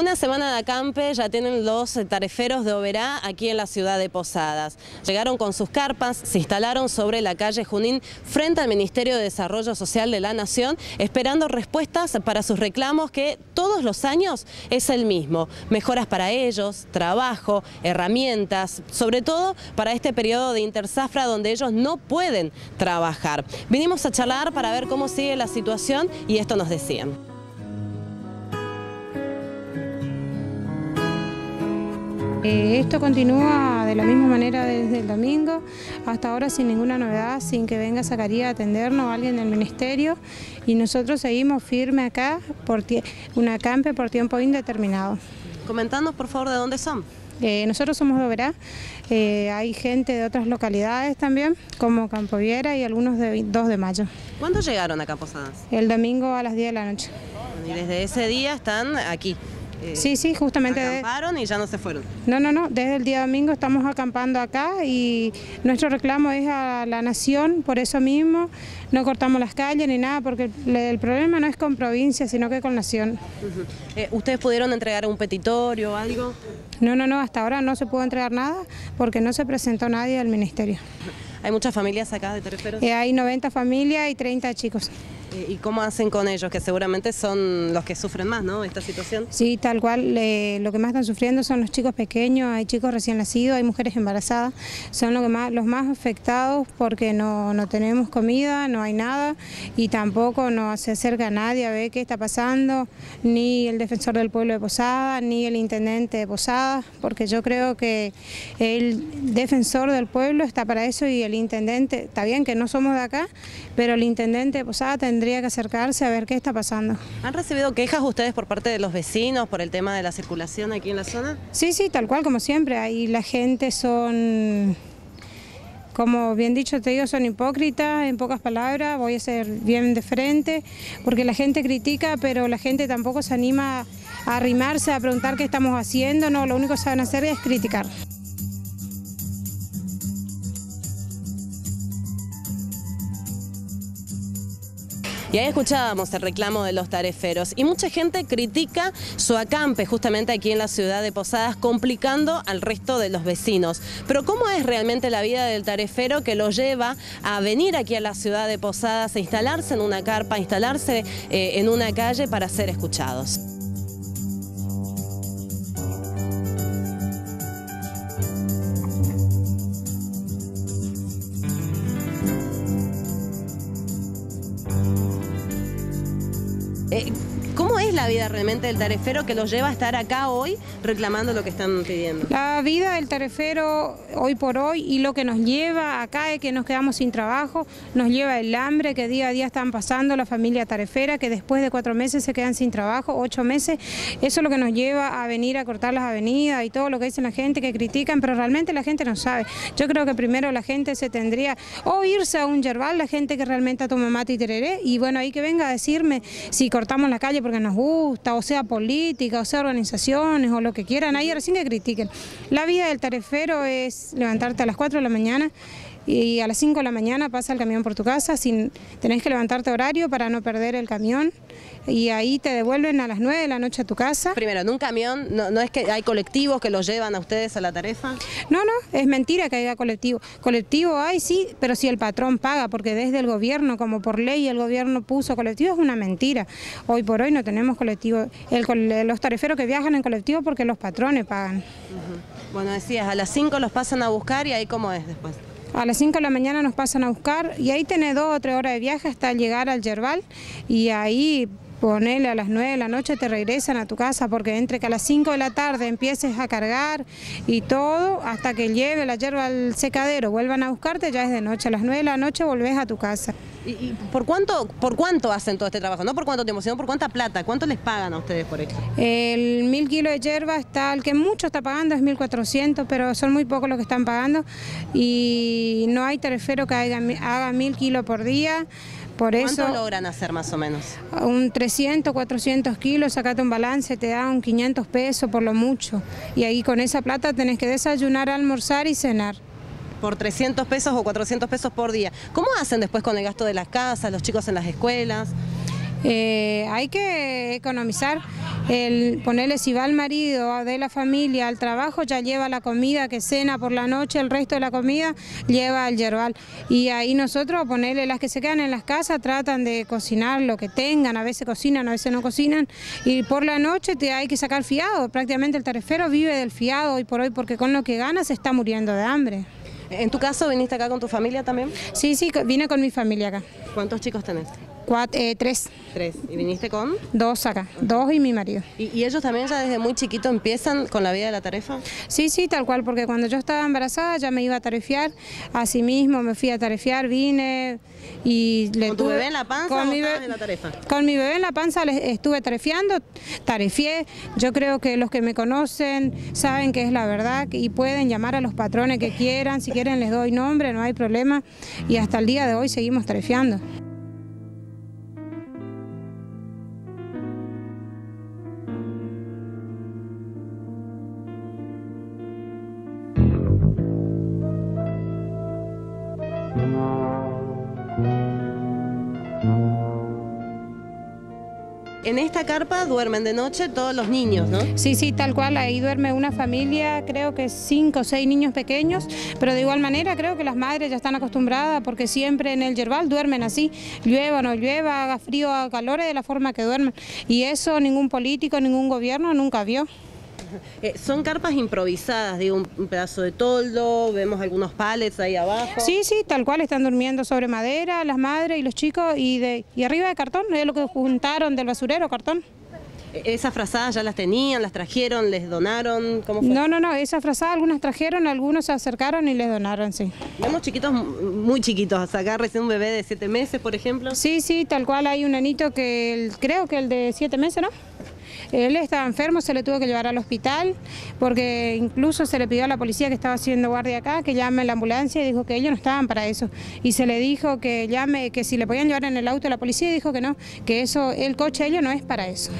Una semana de acampe ya tienen los tareferos de Oberá aquí en la ciudad de Posadas. Llegaron con sus carpas, se instalaron sobre la calle Junín frente al Ministerio de Desarrollo Social de la Nación, esperando respuestas para sus reclamos que todos los años es el mismo. Mejoras para ellos, trabajo, herramientas, sobre todo para este periodo de intersafra donde ellos no pueden trabajar. Vinimos a charlar para ver cómo sigue la situación y esto nos decían. Eh, esto continúa de la misma manera desde el domingo, hasta ahora sin ninguna novedad, sin que venga Zacarías a atendernos alguien del ministerio y nosotros seguimos firme acá por una acampe por tiempo indeterminado. Comentanos por favor de dónde son. Eh, nosotros somos de Oberá, eh, hay gente de otras localidades también, como Campoviera y algunos de 2 de mayo. ¿Cuándo llegaron acá a Posadas? El domingo a las 10 de la noche. Y desde ese día están aquí. Eh, sí, sí, justamente. Acamparon y ya no se fueron. No, no, no, desde el día domingo estamos acampando acá y nuestro reclamo es a la nación, por eso mismo no cortamos las calles ni nada, porque el problema no es con provincia, sino que con nación. Eh, ¿Ustedes pudieron entregar un petitorio o algo? No, no, no, hasta ahora no se pudo entregar nada porque no se presentó nadie al ministerio. ¿Hay muchas familias acá de Tareferos? Eh, hay 90 familias y 30 chicos. Eh, ¿Y cómo hacen con ellos? Que seguramente son los que sufren más, ¿no? Esta situación. Sí, tal cual. lo que más están sufriendo son los chicos pequeños, hay chicos recién nacidos, hay mujeres embarazadas. Son los, que más, los más afectados porque no, no tenemos comida, no hay nada y tampoco nos se acerca nadie a ver qué está pasando, ni el defensor del pueblo de Posada, ni el intendente de Posada, porque yo creo que el defensor del pueblo está para eso y el intendente, está bien que no somos de acá, pero el intendente de Posada tendría tendría que acercarse a ver qué está pasando. ¿Han recibido quejas ustedes por parte de los vecinos por el tema de la circulación aquí en la zona? Sí, sí, tal cual como siempre. Ahí la gente son como bien dicho te digo, son hipócritas, en pocas palabras, voy a ser bien de frente, porque la gente critica, pero la gente tampoco se anima a arrimarse, a preguntar qué estamos haciendo, no, lo único que saben hacer es criticar. Y ahí escuchábamos el reclamo de los tareferos y mucha gente critica su acampe justamente aquí en la ciudad de Posadas, complicando al resto de los vecinos. Pero ¿cómo es realmente la vida del tarefero que lo lleva a venir aquí a la ciudad de Posadas, a instalarse en una carpa, a instalarse eh, en una calle para ser escuchados? Vida realmente del tarefero que los lleva a estar acá hoy reclamando lo que están pidiendo? La vida del tarefero hoy por hoy y lo que nos lleva acá es que nos quedamos sin trabajo, nos lleva el hambre que día a día están pasando la familia tarefera, que después de cuatro meses se quedan sin trabajo, ocho meses, eso es lo que nos lleva a venir a cortar las avenidas y todo lo que dicen la gente que critican, pero realmente la gente no sabe. Yo creo que primero la gente se tendría o irse a un yerbal, la gente que realmente toma mate y tereré, y bueno, ahí que venga a decirme si cortamos la calle porque nos gusta, o sea política, o sea organizaciones, o lo que quieran, ahí recién que critiquen. La vida del tarefero es levantarte a las 4 de la mañana, y a las 5 de la mañana pasa el camión por tu casa, sin, tenés que levantarte horario para no perder el camión y ahí te devuelven a las 9 de la noche a tu casa. Primero, en un camión, no, es que hay colectivos que los llevan a ustedes a la tarefa? No, no, es mentira que haya colectivo. Colectivo hay, sí, pero si el patrón paga, porque desde el gobierno, como por ley el gobierno puso colectivo, es una mentira. Hoy por hoy no tenemos colectivo. los tareferos que viajan en colectivo porque los patrones pagan. Bueno, decías, a las 5 los pasan a buscar y ahí cómo es después. A las 5 de la mañana nos pasan a buscar y ahí tenés dos o tres horas de viaje hasta llegar al Yerbal y ahí ponele a las 9 de la noche te regresan a tu casa porque entre que a las 5 de la tarde empieces a cargar y todo hasta que lleve la hierba al secadero, vuelvan a buscarte ya es de noche, a las 9 de la noche volvés a tu casa. ¿Y, por cuánto por cuánto hacen todo este trabajo? No por cuánto tiempo, sino por cuánta plata, ¿cuánto les pagan a ustedes por esto? El mil kilos de hierba está, el que mucho está pagando es 1.400, pero son muy pocos los que están pagando y no hay tarefero que haga, haga mil kilos por día. Por ¿Cuánto logran hacer más o menos? Un 300, 400 kilos, sacate un balance, te da un 500 pesos por lo mucho. Y ahí con esa plata tenés que desayunar, almorzar y cenar por 300 pesos o 400 pesos por día. ¿Cómo hacen después con el gasto de las casas, los chicos en las escuelas? Eh, hay que economizar el ponerle si va el marido de la familia al trabajo, ya lleva la comida que cena por la noche, el resto de la comida lleva el yerbal. Y ahí nosotros ponerle las que se quedan en las casas, tratan de cocinar lo que tengan, a veces cocinan, a veces no cocinan, y por la noche te hay que sacar fiado, prácticamente el tarefero vive del fiado hoy por hoy porque con lo que gana se está muriendo de hambre. ¿En tu caso viniste acá con tu familia también? Sí, sí, vine con mi familia acá. ¿Cuántos chicos tenés? Eh, tres. Tres. ¿Y viniste con? Dos acá, dos y mi marido. ¿Y, ellos también ya desde muy chiquito empiezan con la vida de la tarefa? Sí, sí, tal cual, porque cuando yo estaba embarazada ya me iba a tarefear, así mismo me fui a tarefear, vine y le ¿Con tu bebé en la panza con mi bebé, en la tarefa? Con mi bebé en la panza estuve tarefeando, tarefié, yo creo que los que me conocen saben que es la verdad y pueden llamar a los patrones que quieran, si quieren les doy nombre, no hay problema y hasta el día de hoy seguimos tarefiando. En esta carpa duermen de noche todos los niños, ¿no? Sí, sí, tal cual. Ahí duerme una familia, creo que cinco o seis niños pequeños, pero de igual manera creo que las madres ya están acostumbradas porque siempre en el yerbal duermen así, llueva o no llueva, haga frío o haga calor, de la forma que duermen. Y eso ningún político, ningún gobierno nunca vio. Eh, son carpas improvisadas, digo, un, pedazo de toldo, vemos algunos palets ahí abajo. Sí, sí, tal cual, están durmiendo sobre madera, las madres y los chicos, y, de, y arriba de cartón, es lo que juntaron del basurero, cartón. E, ¿Esas frazadas ya las tenían, las trajeron, les donaron? ¿Cómo fue? No, no, no, esas frazadas algunas trajeron, algunos se acercaron y les donaron, sí. Vemos chiquitos, muy chiquitos, acá recién un bebé de siete meses, por ejemplo. Sí, sí, tal cual, hay un anito que creo que el de siete meses, ¿no? Él estaba enfermo, se le tuvo que llevar al hospital, porque incluso se le pidió a la policía que estaba haciendo guardia acá que llame la ambulancia y dijo que ellos no estaban para eso. Y se le dijo que llame, que si le podían llevar en el auto a la policía y dijo que no, que eso, el coche ellos no es para eso.